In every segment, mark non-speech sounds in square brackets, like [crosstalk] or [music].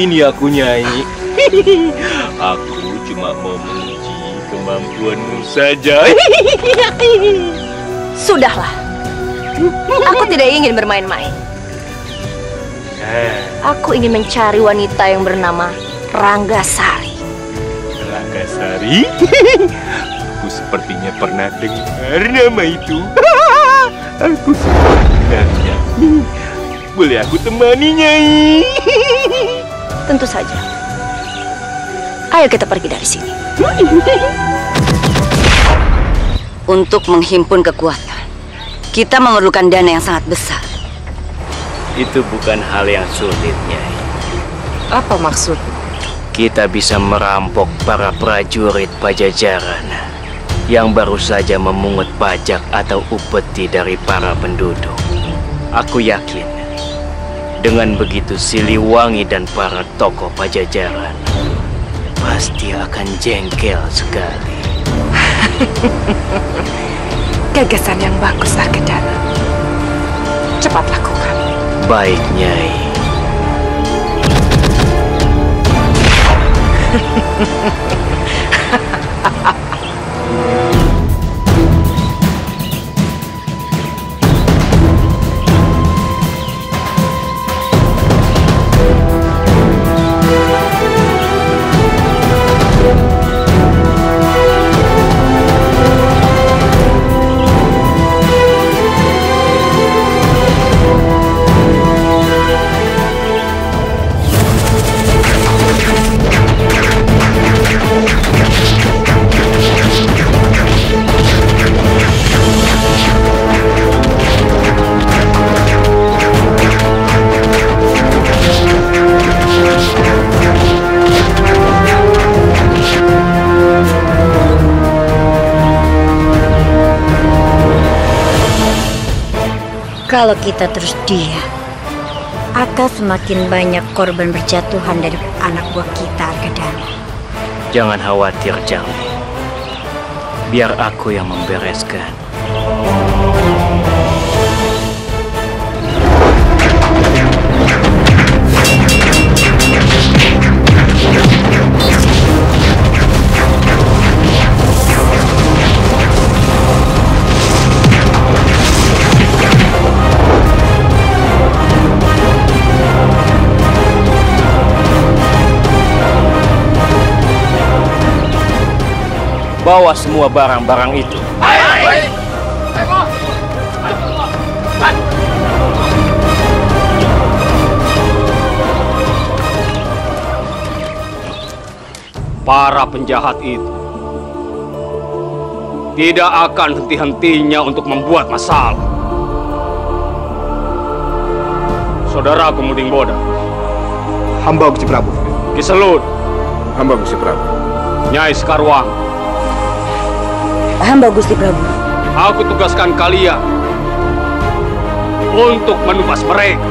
Ini aku Nyai. [laughs] aku cuma mau menguji kemampuanmu saja. [laughs] Sudahlah. Aku tidak ingin bermain-main. Aku ingin mencari wanita yang bernama Ranggasari. Ranggasari. [laughs] aku sepertinya pernah dengar nama itu. aku sebenarnya. Boleh aku temani Nyai? Tentu saja. Ayo kita pergi dari sini. [laughs] Untuk menghimpun kekuatan, kita memerlukan dana yang sangat besar. Itu bukan hal yang sulit, Nyai. Apa maksud? Kita bisa merampok para prajurit pajajaran yang baru saja memungut pajak atau upeti dari para penduduk. Aku yakin dengan begitu Siliwangi dan para tokoh pajajaran pasti akan jengkel sekali. [laughs] Gagasan yang bagus, Argadana. Cepat lakukan. Baik, Nyai. [laughs] Kalau kita terus diam, akan semakin banyak korban berjatuhan dari anak buah kita, Argadana. Jangan khawatir, Jangli. Biar aku yang membereskan. Bawa semua barang-barang itu. Para penjahat itu tidak akan henti-hentinya untuk membuat masalah. Saudara Kumuding Boda, Hamba Gusti Prabu. Kiselut, Hamba Gusti Prabu. Nyai Sekarwang, Hamba Gusti Prabu. aku tugaskan kalian untuk menumpas mereka.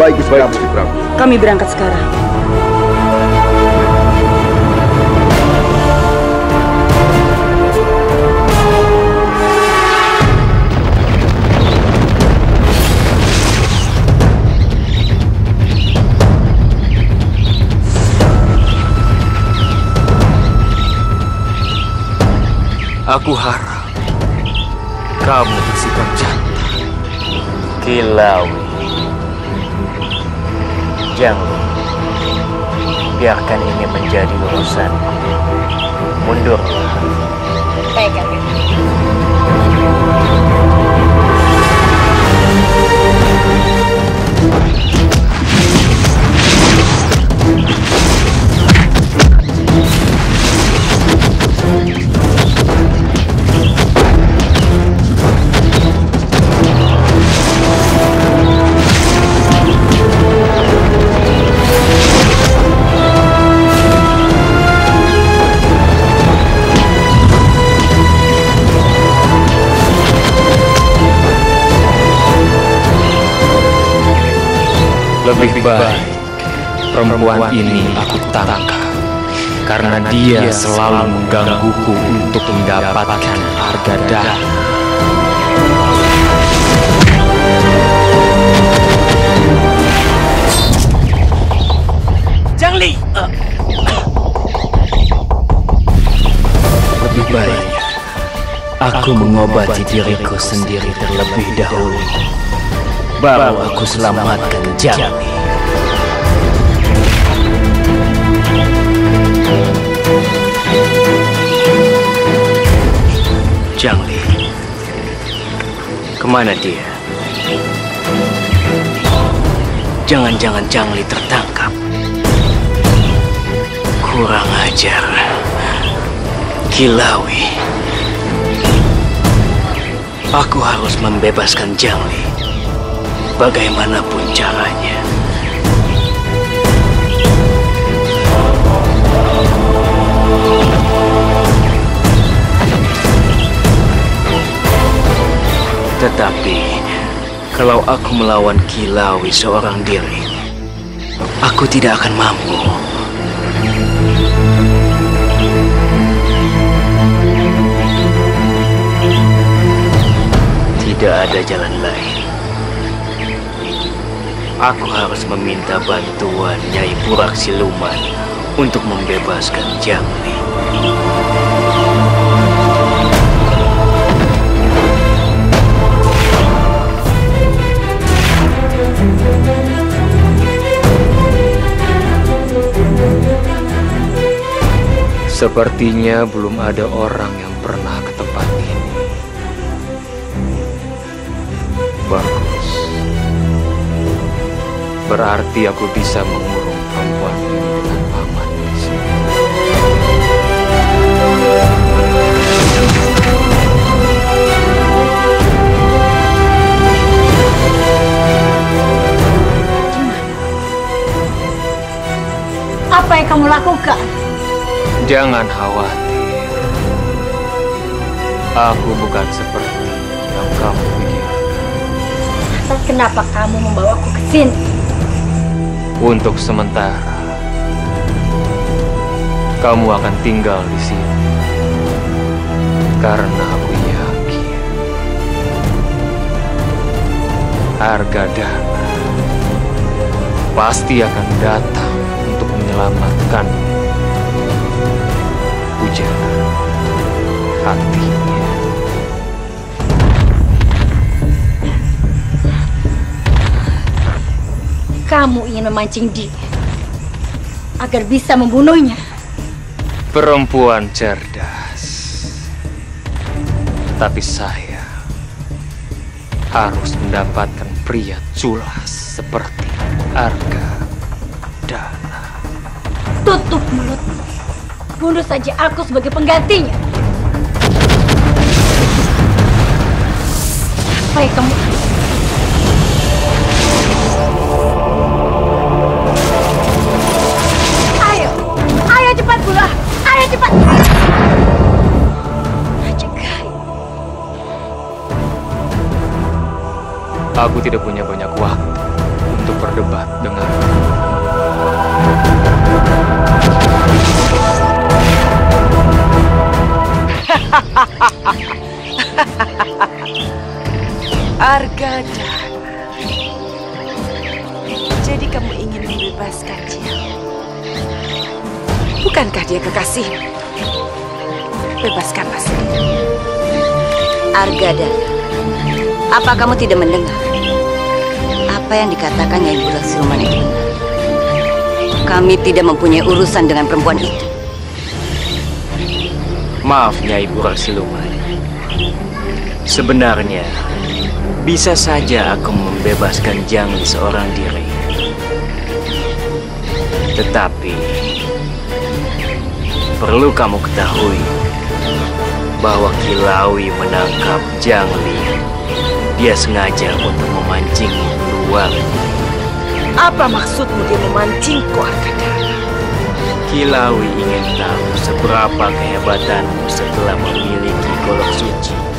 Baik Gusti Prabu. Kami berangkat sekarang. Aku harap kamu bersikap jantan. Kilawi. Jangan. Biarkan ini menjadi urusanku. Mundurlah. Baik, Argadana. Lebih baik perempuan ini aku tangkap karena dia selalu menggangguku untuk mendapatkan harga darah. Li. Lebih baik aku mengobati diriku sendiri terlebih dahulu. Baru aku selamatkan Jali. Jangli. Ke mana dia? Jangan-jangan Jangli tertangkap. Kurang ajar. Kilawi. Aku harus membebaskan Jangli. Bagaimanapun caranya. Tetapi, kalau aku melawan Kilawi seorang diri, aku tidak akan mampu. Tidak ada jalan lain. Aku harus meminta bantuan Nyai Purak Siluman untuk membebaskan Jangli. Sepertinya belum ada orang yang pernah ke tempat ini. Bagus. Berarti aku bisa mengurung perempuan ini dengan aman di sini. Apa yang kamu lakukan? Jangan khawatir. Aku bukan seperti yang kamu pikirkan. Kenapa kamu membawaku ke sini? Untuk sementara, kamu akan tinggal di sini. Karena aku yakin harga dana pasti akan datang untuk menyelamatkan hujan hatinya. Kamu ingin memancing dia agar bisa membunuhnya. Perempuan cerdas. Tapi saya harus mendapatkan pria culas seperti Arga Dana. Tutup mulutmu. Bunuh saja aku sebagai penggantinya. Apa yang kamu Aku tidak punya banyak waktu untuk berdebat dengan [laughs] Argada. Jadi kamu ingin membebaskan dia? Bukankah dia kekasihmu? Bebaskanlah sendiri. Argada, apa kamu tidak mendengar? Apa yang dikatakan Nyai Burak Siluman itu. Kami tidak mempunyai urusan dengan perempuan itu. Maaf Nyai Burak Siluman. Sebenarnya, bisa saja aku membebaskan Jangli seorang diri. Tetapi, perlu kamu ketahui bahwa Kilawi menangkap Jangli. Dia sengaja untuk memancingmu keluar. Apa maksudmu dia memancingku, Argada? Kilawi ingin tahu seberapa kehebatanmu setelah memiliki golok suci.